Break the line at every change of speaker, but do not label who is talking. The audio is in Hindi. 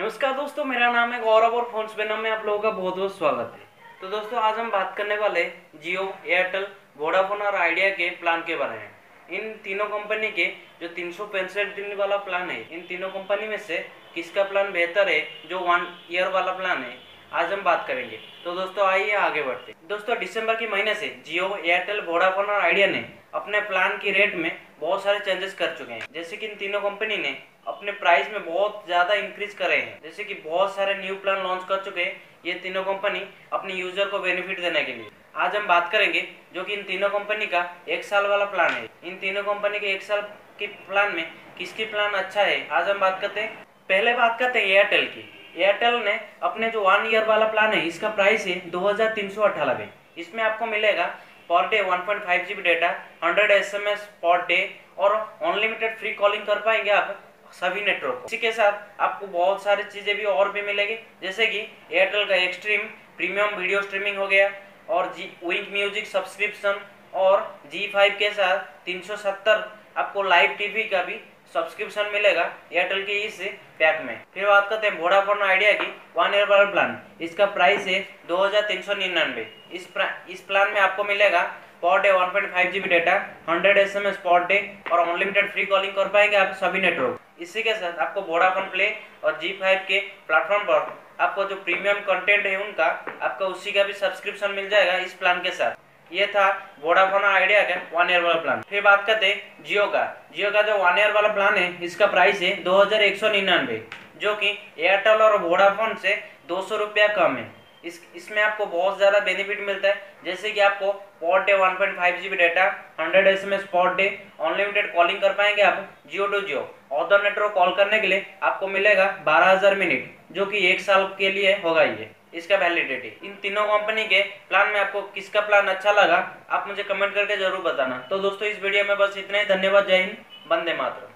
नमस्कार दोस्तों, मेरा नाम है गौरव और फ़ोन में आप लोगों का बहुत बहुत स्वागत है। तो दोस्तों, आज हम बात करने वाले जियो एयरटेल वोडाफोन और आइडिया के प्लान के बारे में। इन तीनों कंपनी के जो तीन सौ पैंसठ दिन वाला प्लान है, इन तीनों कंपनी में से किसका प्लान बेहतर है, जो वन ईयर वाला प्लान है आज हम बात करेंगे। तो दोस्तों, आइए आगे बढ़ते। दोस्तों दिसंबर के महीने से जियो एयरटेल वोडाफोन और आइडिया ने अपने प्लान की रेट में बहुत सारे चेंजेस कर चुके हैं। जैसे कि इन तीनों कंपनी ने अपने प्राइस में बहुत ज़्यादा इंक्रीज करे हैं। जैसे कि बहुत सारे न्यू प्लान लॉन्च कर चुके हैं ये तीनों कंपनी अपने यूज़र को बेनिफिट देने के लिए। आज हम बात करेंगे जो कि इन तीनों कंपनी का एक साल वाला प्लान है। इन तीनों कंपनी के एक साल के प्लान में किसकी प्लान अच्छा है? आज हम बात करते हैं। पहले बात करते हैं एयरटेल की। एयरटेल ने अपने जो वन ईयर वाला प्लान है, इसका प्राइस है दो हज़ार तीन सौ अठानबे इसमें आपको मिलेगा per day 1.5 point GB data 100 SMS per day और अनलिमिटेड फ्री कॉलिंग कर पाएँगे आप सभी नेटवर्क इसी के साथ आपको बहुत सारी चीज़ें भी और भी मिलेगी, जैसे कि एयरटेल का एक्सट्रीम प्रीमियम वीडियो स्ट्रीमिंग हो गया और जी विंक म्यूज़िक सब्सक्रिप्शन और जी फाइव के साथ 370 आपको लाइव टीवी का भी सब्सक्रिप्शन मिलेगा एयरटेल के इस पैक में। फिर बात करते हैं वोडाफोन आइडिया की वन ईयर वाला प्लान इसका प्राइस है दो हज़ार तीन सौ निन्यानवे। इस इस प्लान में आपको मिलेगा per day one point five GB data hundred S M S per day और अनलिमिटेड फ्री कॉलिंग कर पाएँगे आप सभी नेटवर्क इसी के साथ आपको वोडाफोन प्ले और जी फाइव के प्लेटफॉर्म पर आपको जो प्रीमियम कंटेंट है उनका, आपको उसी का भी सब्सक्रिप्शन मिल जाएगा इस प्लान के साथ। ये था वोडाफोन आइडिया का वन ईयर वाला प्लान फिर बात करते हैं जियो का। जियो का जो वन ईयर वाला प्लान है, इसका प्राइस है दो हज़ार एक सौ निन्यानवे, जो कि एयरटेल और वोडाफोन से दो सौ रुपया कम है। इस, इसमें आपको बहुत ज़्यादा बेनिफिट मिलता है। जैसे कि आपको per day one point five GB data hundred S M S per day unlimited calling कर पाएँगे आप Jio to Jio other network call करने के लिए आपको मिलेगा बारह हज़ार मिनट जो कि एक साल के लिए होगा ये। इसका वैलिडिटी इन तीनों कंपनी के प्लान में आपको किसका प्लान अच्छा लगा, आप मुझे कमेंट करके ज़रूर बताना। तो दोस्तों, इस वीडियो में बस इतना ही। धन्यवाद। जय हिंद। बंदे मातरम।